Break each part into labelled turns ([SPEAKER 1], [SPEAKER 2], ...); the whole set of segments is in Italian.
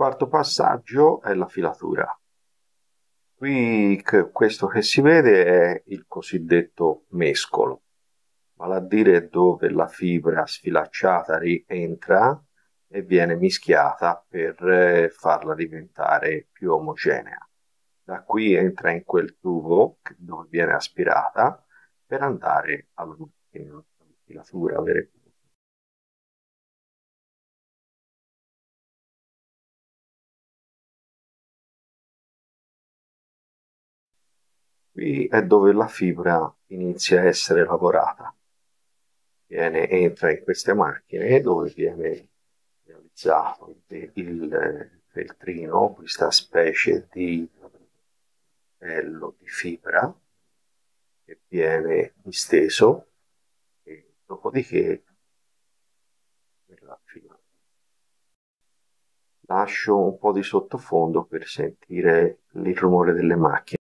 [SPEAKER 1] quarto passaggio è la filatura. Qui questo che si vede è il cosiddetto mescolo, vale a dire dove la fibra sfilacciata rientra e viene mischiata per eh, farla diventare più omogenea. Da qui entra in quel tubo dove viene aspirata per andare alla filatura vera e Qui è dove la fibra inizia a essere lavorata. Viene, entra in queste macchine dove viene realizzato il, il feltrino, questa specie di pelo di fibra che viene disteso e dopodiché lascio un po' di sottofondo per sentire il rumore delle macchine.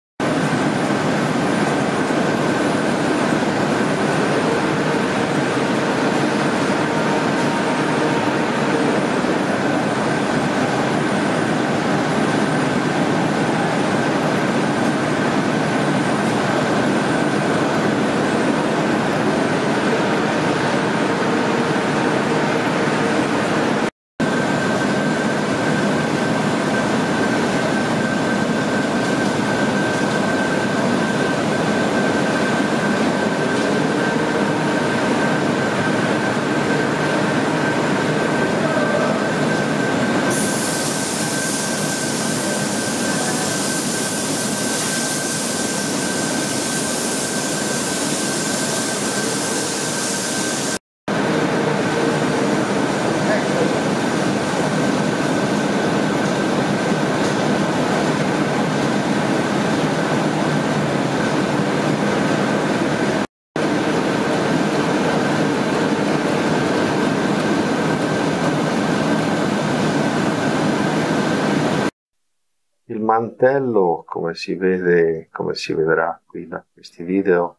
[SPEAKER 1] Mantello, come si vede, come si vedrà qui da questi video,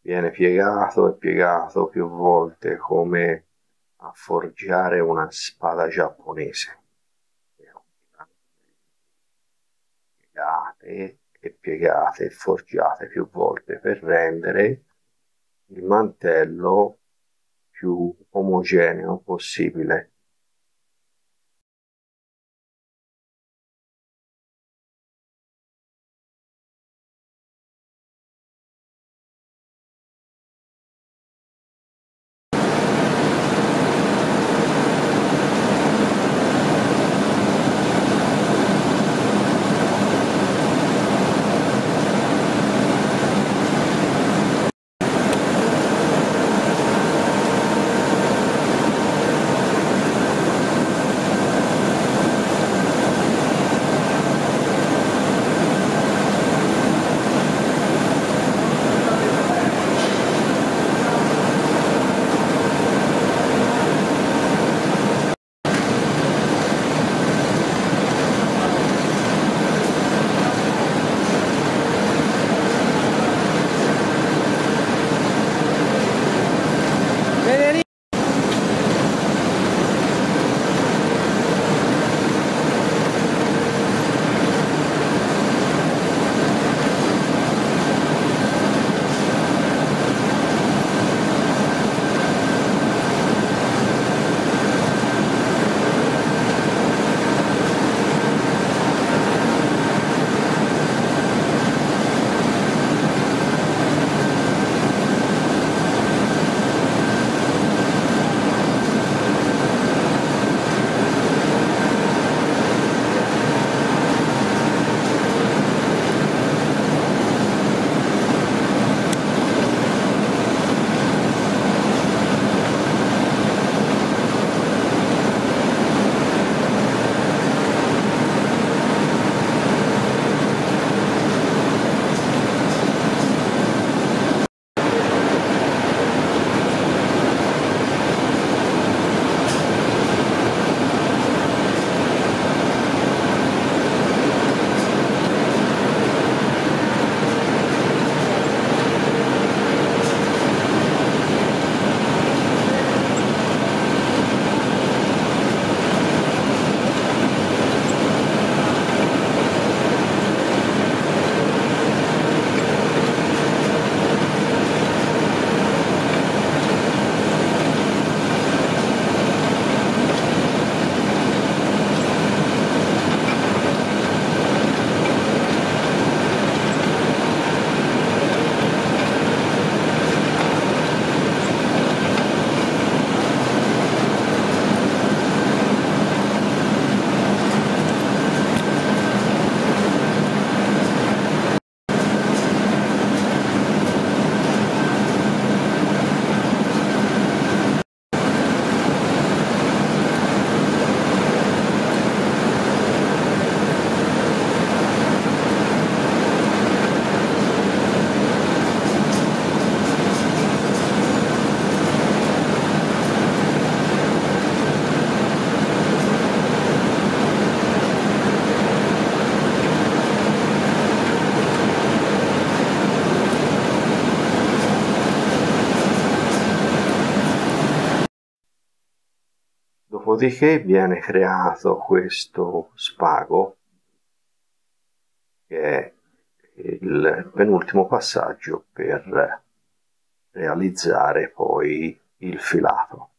[SPEAKER 1] viene piegato e piegato più volte come a forgiare una spada giapponese. Piegate e piegate e forgiate più volte per rendere il mantello più omogeneo possibile. Dopodiché viene creato questo spago, che è il penultimo passaggio per realizzare poi il filato.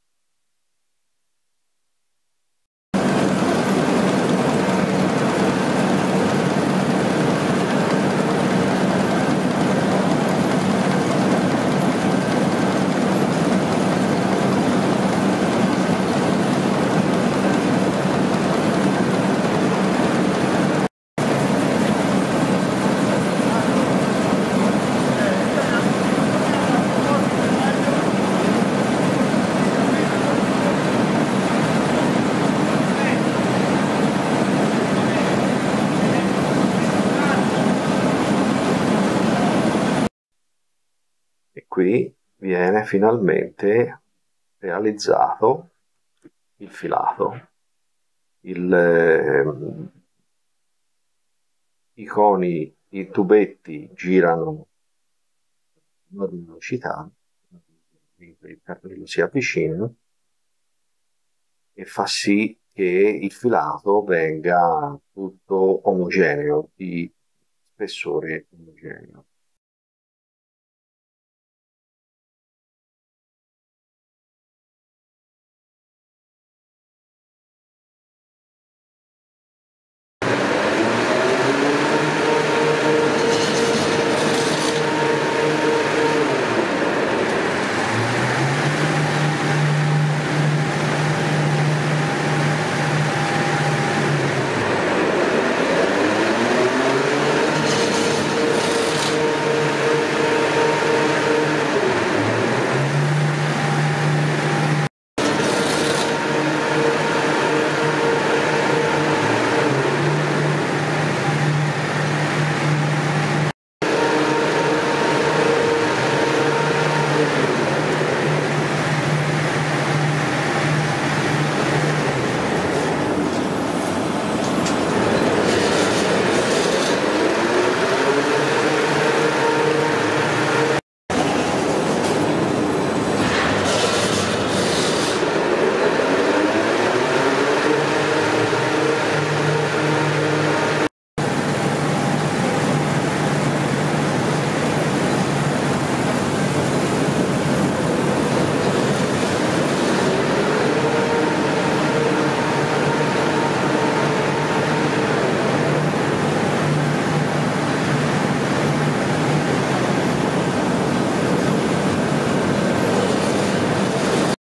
[SPEAKER 1] Qui viene finalmente realizzato il filato. Il, eh, I coni, i tubetti girano a velocità, il carrello si avvicina e fa sì che il filato venga tutto omogeneo, di spessore omogeneo.